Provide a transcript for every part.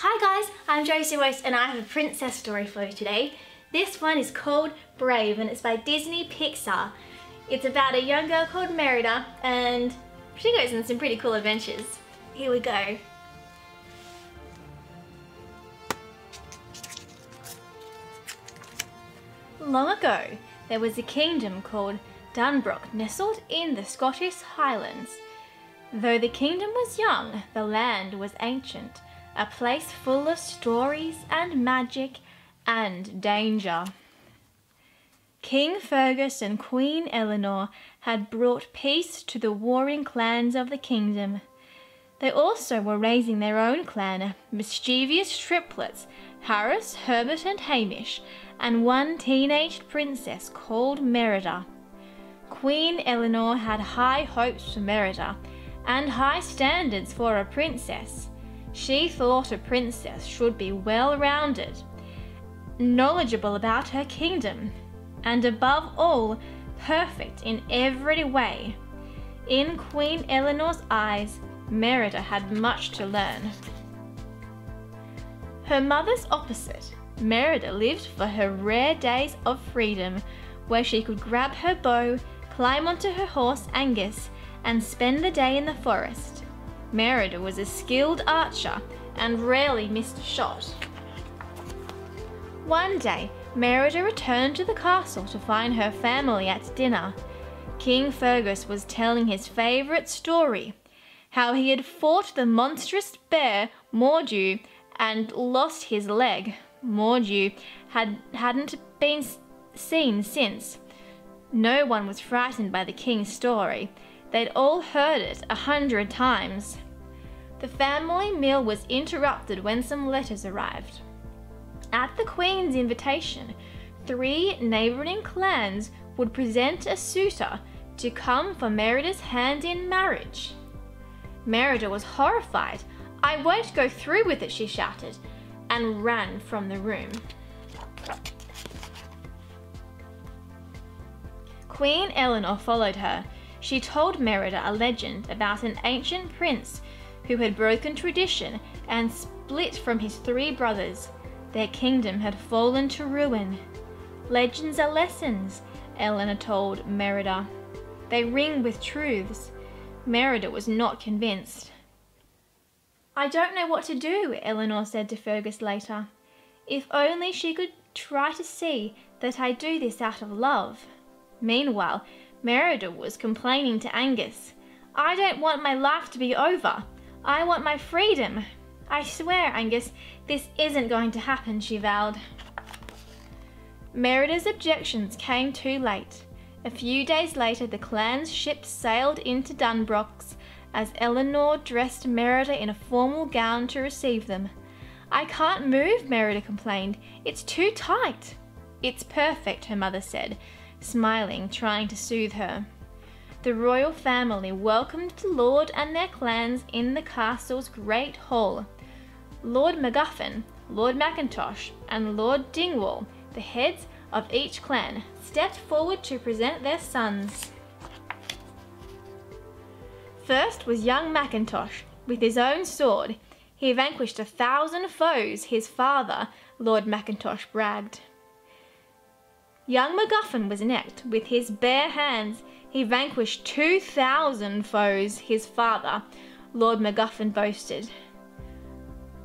Hi guys, I'm Josie Wose and I have a princess story for you today. This one is called Brave and it's by Disney Pixar. It's about a young girl called Merida and she goes on some pretty cool adventures. Here we go. Long ago, there was a kingdom called Dunbroch nestled in the Scottish Highlands. Though the kingdom was young, the land was ancient a place full of stories and magic and danger. King Fergus and Queen Eleanor had brought peace to the warring clans of the kingdom. They also were raising their own clan, mischievous triplets, Harris, Hubert and Hamish, and one teenage princess called Merida. Queen Eleanor had high hopes for Merida, and high standards for a princess. She thought a princess should be well-rounded, knowledgeable about her kingdom, and above all, perfect in every way. In Queen Eleanor's eyes, Merida had much to learn. Her mother's opposite, Merida lived for her rare days of freedom, where she could grab her bow, climb onto her horse Angus, and spend the day in the forest. Merida was a skilled archer and rarely missed a shot. One day, Merida returned to the castle to find her family at dinner. King Fergus was telling his favourite story, how he had fought the monstrous bear Mor'du and lost his leg. Mor'du had, hadn't been seen since. No one was frightened by the king's story, They'd all heard it a hundred times. The family meal was interrupted when some letters arrived. At the Queen's invitation, three neighbouring clans would present a suitor to come for Merida's hand in marriage. Merida was horrified. I won't go through with it, she shouted, and ran from the room. Queen Eleanor followed her she told Merida a legend about an ancient prince who had broken tradition and split from his three brothers. Their kingdom had fallen to ruin. Legends are lessons, Eleanor told Merida. They ring with truths. Merida was not convinced. I don't know what to do, Eleanor said to Fergus later. If only she could try to see that I do this out of love. Meanwhile, Merida was complaining to Angus. I don't want my life to be over. I want my freedom. I swear, Angus, this isn't going to happen, she vowed. Merida's objections came too late. A few days later, the clan's ship sailed into Dunbrochs as Eleanor dressed Merida in a formal gown to receive them. I can't move, Merida complained. It's too tight. It's perfect, her mother said smiling, trying to soothe her. The royal family welcomed the lord and their clans in the castle's great hall. Lord MacGuffin, Lord Macintosh, and Lord Dingwall, the heads of each clan, stepped forward to present their sons. First was young Macintosh. With his own sword, he vanquished a thousand foes, his father, Lord Macintosh bragged. Young MacGuffin was next. With his bare hands, he vanquished 2,000 foes, his father, Lord MacGuffin boasted.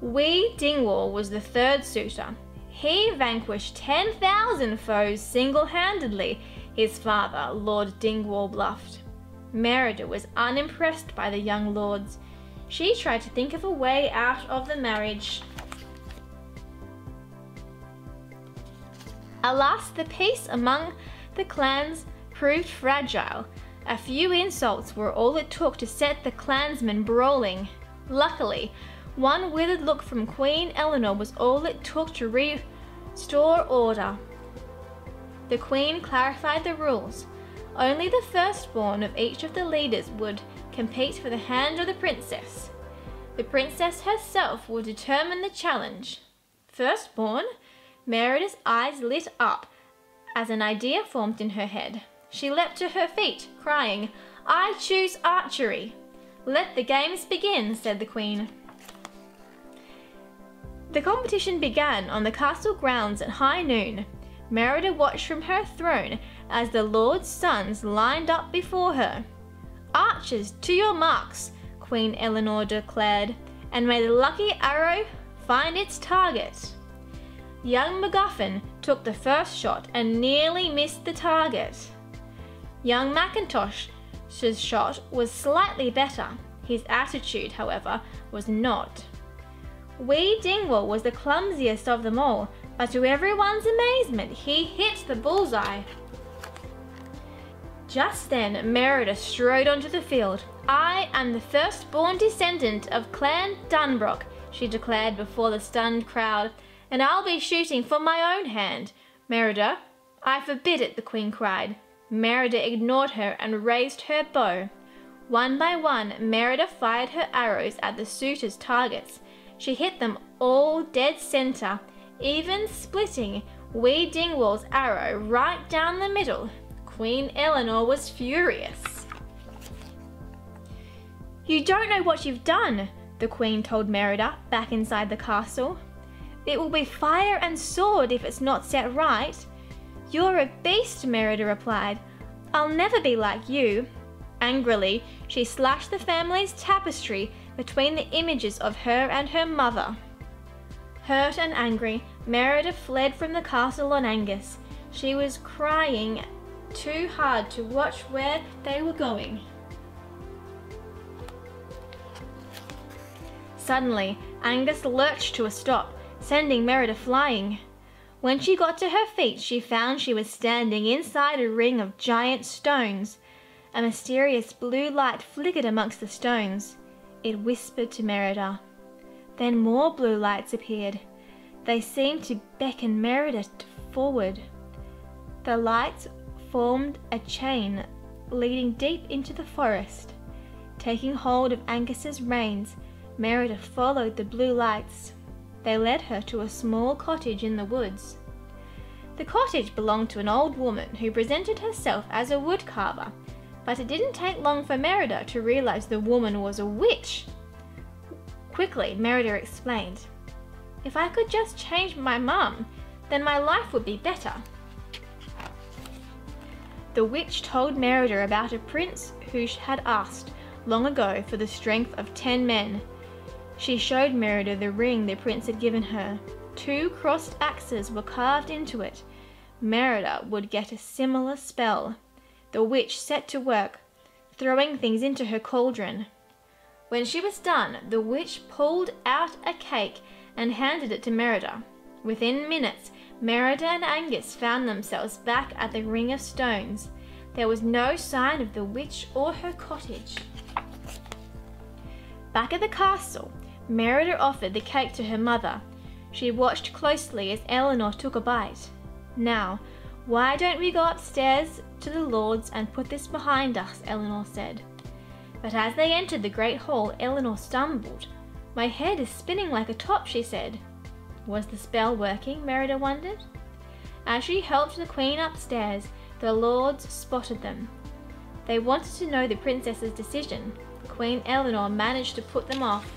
Wee Dingwall was the third suitor. He vanquished 10,000 foes single-handedly, his father, Lord Dingwall bluffed. Merida was unimpressed by the young lords. She tried to think of a way out of the marriage. Alas, the peace among the clans proved fragile. A few insults were all it took to set the clansmen brawling. Luckily, one withered look from Queen Eleanor was all it took to restore order. The Queen clarified the rules. Only the firstborn of each of the leaders would compete for the hand of the princess. The princess herself will determine the challenge. Firstborn Merida's eyes lit up as an idea formed in her head. She leapt to her feet, crying, I choose archery. Let the games begin, said the queen. The competition began on the castle grounds at high noon. Merida watched from her throne as the Lord's sons lined up before her. Archers, to your marks, Queen Eleanor declared, and may the lucky arrow find its target. Young MacGuffin took the first shot and nearly missed the target. Young Macintosh's shot was slightly better. His attitude, however, was not. Wee Dingwall was the clumsiest of them all, but to everyone's amazement, he hit the bullseye. Just then, Merida strode onto the field. I am the firstborn descendant of Clan Dunbroch, she declared before the stunned crowd, and I'll be shooting for my own hand. Merida, I forbid it, the Queen cried. Merida ignored her and raised her bow. One by one, Merida fired her arrows at the suitors' targets. She hit them all dead center, even splitting Wee Dingwall's arrow right down the middle. Queen Eleanor was furious. You don't know what you've done, the Queen told Merida back inside the castle. It will be fire and sword if it's not set right. You're a beast, Merida replied. I'll never be like you. Angrily, she slashed the family's tapestry between the images of her and her mother. Hurt and angry, Merida fled from the castle on Angus. She was crying too hard to watch where they were going. Suddenly, Angus lurched to a stop, sending Merida flying. When she got to her feet, she found she was standing inside a ring of giant stones. A mysterious blue light flickered amongst the stones. It whispered to Merida. Then more blue lights appeared. They seemed to beckon Merida forward. The lights formed a chain leading deep into the forest. Taking hold of Angus's reins, Merida followed the blue lights. They led her to a small cottage in the woods. The cottage belonged to an old woman who presented herself as a woodcarver but it didn't take long for Merida to realize the woman was a witch. Quickly, Merida explained, If I could just change my mum, then my life would be better. The witch told Merida about a prince who had asked long ago for the strength of ten men. She showed Merida the ring the prince had given her. Two crossed axes were carved into it. Merida would get a similar spell the witch set to work, throwing things into her cauldron. When she was done, the witch pulled out a cake and handed it to Merida. Within minutes, Merida and Angus found themselves back at the Ring of Stones. There was no sign of the witch or her cottage. Back at the castle, Merida offered the cake to her mother. She watched closely as Eleanor took a bite. Now, why don't we go upstairs to the Lords and put this behind us, Eleanor said. But as they entered the great hall, Eleanor stumbled. My head is spinning like a top, she said. Was the spell working, Merida wondered? As she helped the Queen upstairs, the Lords spotted them. They wanted to know the princess's decision. Queen Eleanor managed to put them off.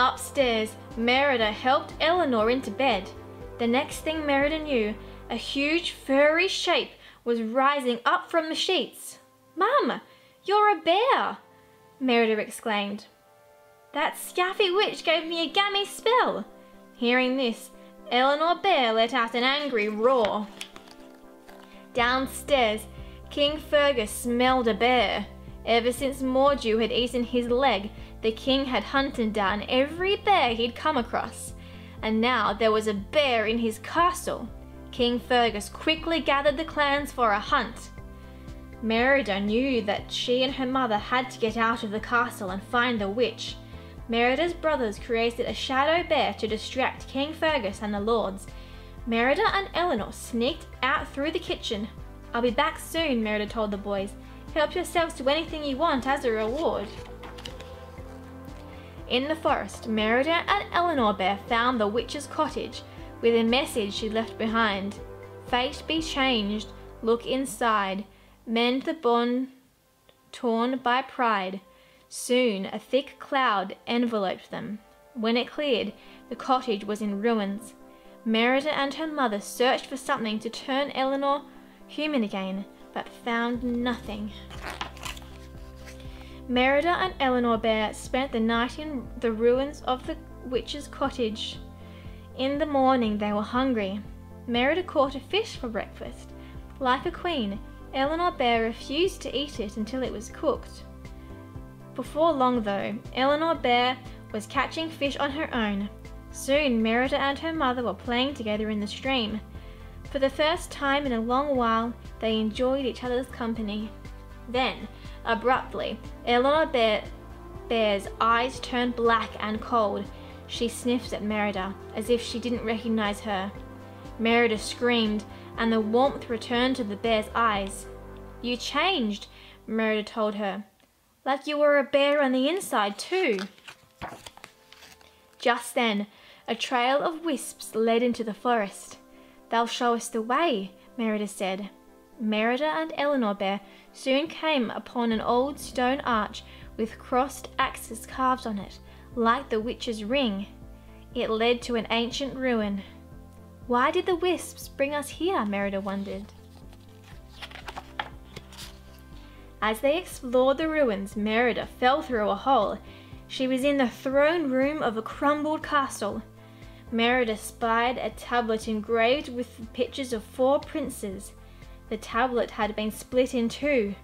Upstairs, Merida helped Eleanor into bed. The next thing Merida knew, a huge furry shape was rising up from the sheets. Mum, you're a bear, Merida exclaimed. That scaffy witch gave me a gammy spell. Hearing this, Eleanor Bear let out an angry roar. Downstairs, King Fergus smelled a bear. Ever since Mor'du had eaten his leg, the king had hunted down every bear he'd come across. And now there was a bear in his castle. King Fergus quickly gathered the clans for a hunt. Merida knew that she and her mother had to get out of the castle and find the witch. Merida's brothers created a shadow bear to distract King Fergus and the lords. Merida and Eleanor sneaked out through the kitchen. I'll be back soon, Merida told the boys. Help yourselves to anything you want as a reward. In the forest, Merida and Eleanor Bear found the witch's cottage with a message she left behind. Fate be changed, look inside, mend the bond torn by pride. Soon a thick cloud enveloped them. When it cleared, the cottage was in ruins. Merida and her mother searched for something to turn Eleanor human again, but found nothing. Merida and Eleanor Bear spent the night in the ruins of the witch's cottage. In the morning they were hungry. Merida caught a fish for breakfast. Like a queen, Eleanor Bear refused to eat it until it was cooked. Before long, though, Eleanor Bear was catching fish on her own. Soon, Merida and her mother were playing together in the stream. For the first time in a long while, they enjoyed each other's company. Then, abruptly, Eleanor Bear, Bear's eyes turned black and cold. She sniffed at Merida, as if she didn't recognize her. Merida screamed, and the warmth returned to the bear's eyes. You changed, Merida told her. Like you were a bear on the inside, too. Just then, a trail of wisps led into the forest. They'll show us the way, Merida said. Merida and Eleanor Bear soon came upon an old stone arch with crossed axes carved on it, like the witch's ring. It led to an ancient ruin. Why did the wisps bring us here? Merida wondered. As they explored the ruins, Merida fell through a hole. She was in the throne room of a crumbled castle. Merida spied a tablet engraved with pictures of four princes. The tablet had been split in two.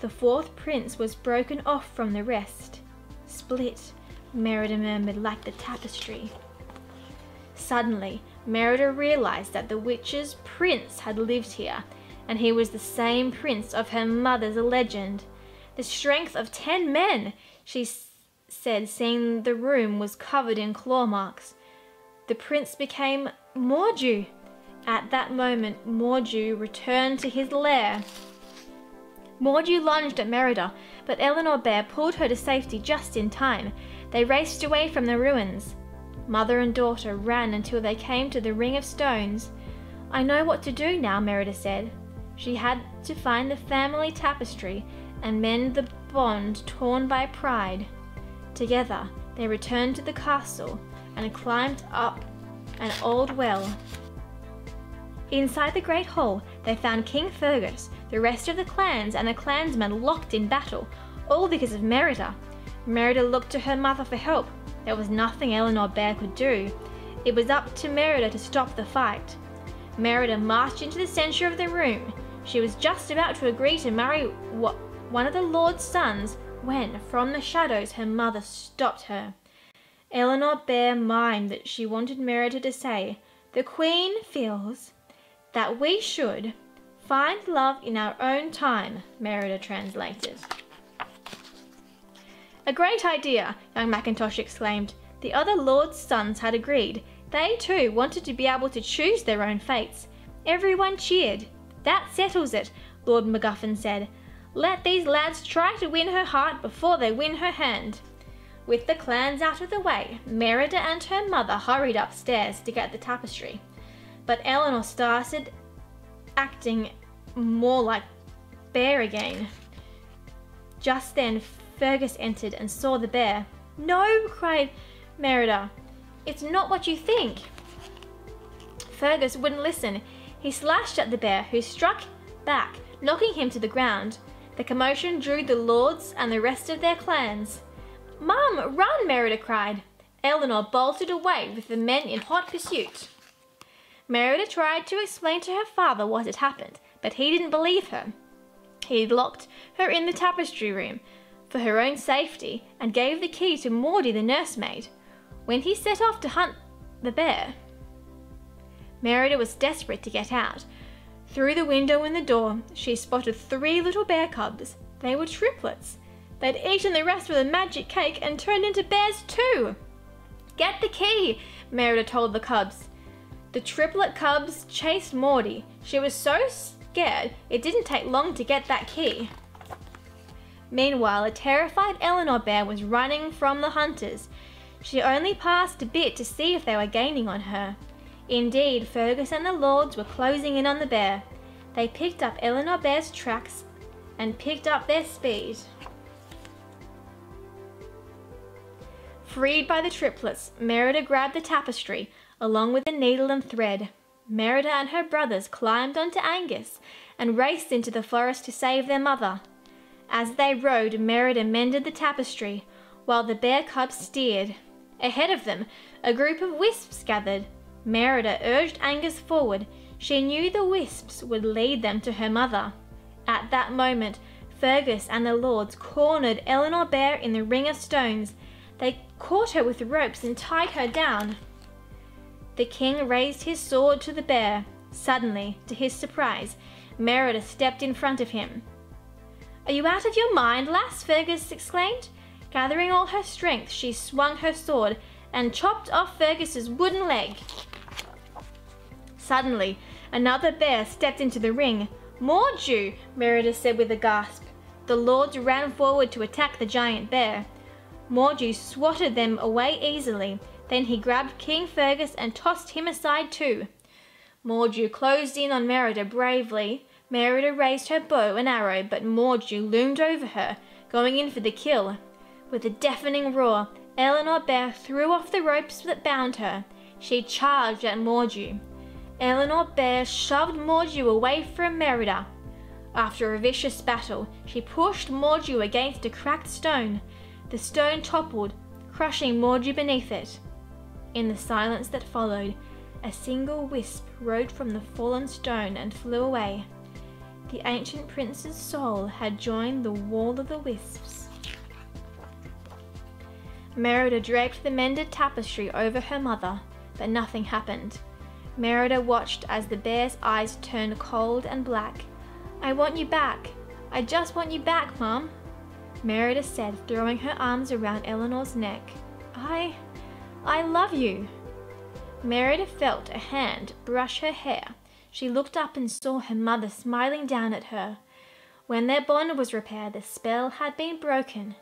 The fourth prince was broken off from the rest. Split, Merida murmured like the tapestry. Suddenly, Merida realized that the witch's prince had lived here and he was the same prince of her mother's legend. The strength of ten men, she said, seeing the room was covered in claw marks. The prince became Mor'du. At that moment, Mor'du returned to his lair. Mor'du lunged at Merida, but Eleanor Bear pulled her to safety just in time. They raced away from the ruins. Mother and daughter ran until they came to the ring of stones. I know what to do now, Merida said. She had to find the family tapestry and mend the bond torn by pride. Together, they returned to the castle and climbed up an old well. Inside the great hall, they found King Fergus, the rest of the clans, and the clansmen locked in battle, all because of Merida. Merida looked to her mother for help. There was nothing Eleanor Bear could do. It was up to Merida to stop the fight. Merida marched into the center of the room. She was just about to agree to marry one of the Lord's sons when, from the shadows, her mother stopped her. Eleanor Bear mimed that she wanted Merida to say, The Queen feels that we should find love in our own time, Merida translated. A great idea, young Macintosh exclaimed. The other Lord's sons had agreed. They too wanted to be able to choose their own fates. Everyone cheered. That settles it, Lord MacGuffin said. Let these lads try to win her heart before they win her hand. With the clans out of the way, Merida and her mother hurried upstairs to get the tapestry. But Eleanor started acting more like bear again. Just then, Fergus entered and saw the bear. No, cried Merida. It's not what you think. Fergus wouldn't listen. He slashed at the bear, who struck back, knocking him to the ground. The commotion drew the lords and the rest of their clans. Mum, run, Merida cried. Eleanor bolted away with the men in hot pursuit. Merida tried to explain to her father what had happened, but he didn't believe her. He locked her in the tapestry room for her own safety and gave the key to Maudie the nursemaid. When he set off to hunt the bear, Merida was desperate to get out. Through the window in the door, she spotted three little bear cubs. They were triplets. They'd eaten the rest of the magic cake and turned into bears too. Get the key, Merida told the cubs. The triplet cubs chased Maudie. She was so scared it didn't take long to get that key. Meanwhile, a terrified Eleanor Bear was running from the hunters. She only passed a bit to see if they were gaining on her. Indeed, Fergus and the lords were closing in on the bear. They picked up Eleanor Bear's tracks and picked up their speed. Freed by the triplets, Merida grabbed the tapestry, along with the needle and thread. Merida and her brothers climbed onto Angus and raced into the forest to save their mother. As they rode, Merida mended the tapestry, while the bear cubs steered. Ahead of them, a group of wisps gathered. Merida urged Angus forward. She knew the wisps would lead them to her mother. At that moment, Fergus and the lords cornered Eleanor Bear in the ring of stones. They caught her with ropes and tied her down. The king raised his sword to the bear. Suddenly, to his surprise, Merida stepped in front of him. Are you out of your mind, lass? Fergus exclaimed. Gathering all her strength, she swung her sword and chopped off Fergus's wooden leg. Suddenly, another bear stepped into the ring. Mor'du, Merida said with a gasp. The lords ran forward to attack the giant bear. Mor'du swatted them away easily, then he grabbed King Fergus and tossed him aside too. Mor'du closed in on Merida bravely. Merida raised her bow and arrow, but Mor'du loomed over her, going in for the kill. With a deafening roar, Eleanor Bear threw off the ropes that bound her. She charged at Mor'du. Eleanor Bear shoved Mor'du away from Merida. After a vicious battle, she pushed Mor'du against a cracked stone. The stone toppled, crushing Mor'du beneath it. In the silence that followed, a single wisp rode from the fallen stone and flew away. The ancient prince's soul had joined the wall of the wisps. Merida draped the mended tapestry over her mother, but nothing happened. Merida watched as the bear's eyes turned cold and black. I want you back. I just want you back, Mum. Merida said, throwing her arms around Eleanor's neck. I. I love you. Merida felt a hand brush her hair. She looked up and saw her mother smiling down at her. When their bond was repaired, the spell had been broken.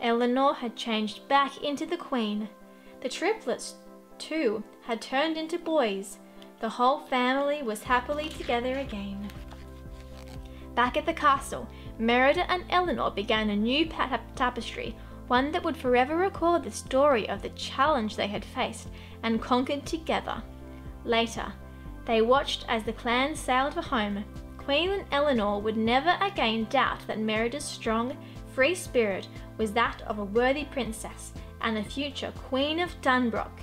Eleanor had changed back into the queen. The triplets, too, had turned into boys. The whole family was happily together again. Back at the castle, Merida and Eleanor began a new tapestry one that would forever record the story of the challenge they had faced and conquered together. Later, they watched as the clan sailed for home. Queen and Eleanor would never again doubt that Merida's strong, free spirit was that of a worthy princess and the future Queen of Dunbroch.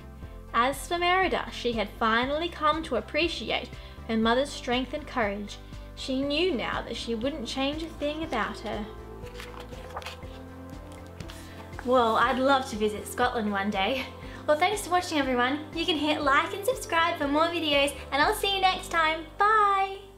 As for Merida, she had finally come to appreciate her mother's strength and courage. She knew now that she wouldn't change a thing about her. Well, I'd love to visit Scotland one day. Well, thanks for watching everyone. You can hit like and subscribe for more videos and I'll see you next time. Bye!